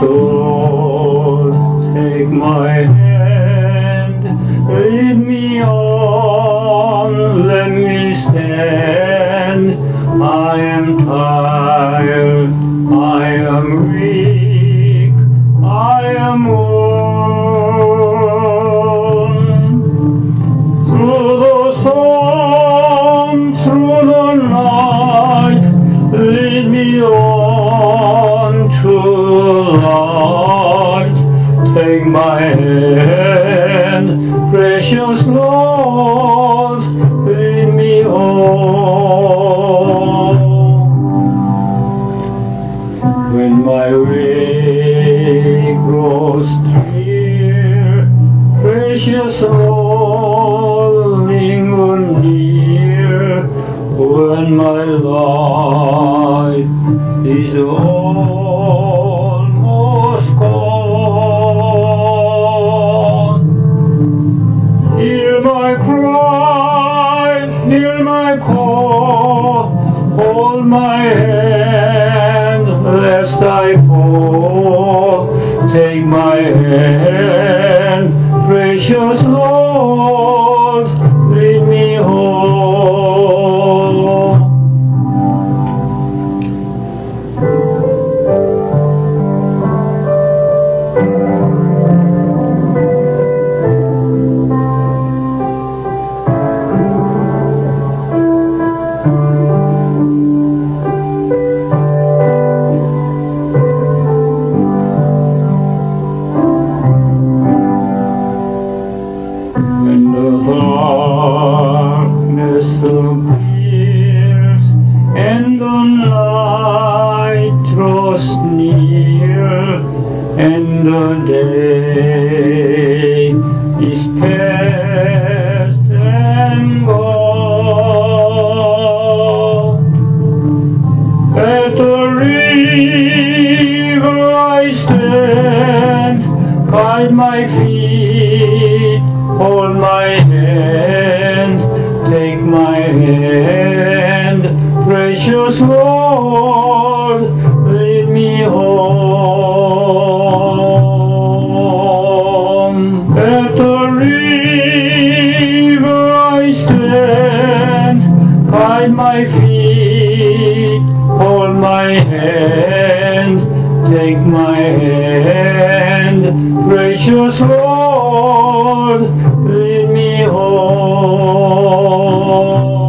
soul, take my hand, lead me on, let me stand. I am tired, I am weak, I am worn. Through the storm, through the night, lead me on to my hand. Precious Lord, pay me home. When my way grows clear, precious Lord, linger near. When my life is all. my cry, kneel my call, hold my hand, lest I fall. Take my hand, precious and the night draws near and the day is past and gone. At the river I stand, guide my feet, hold my hand, take my hand, precious Lord, lead me home. At the river I stand, guide my feet, hold my hand, take my hand, precious Lord, home.